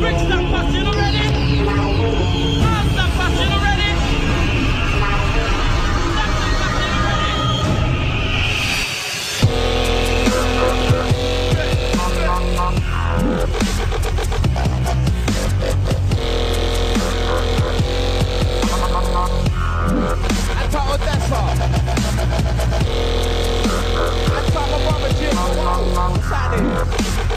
Bring some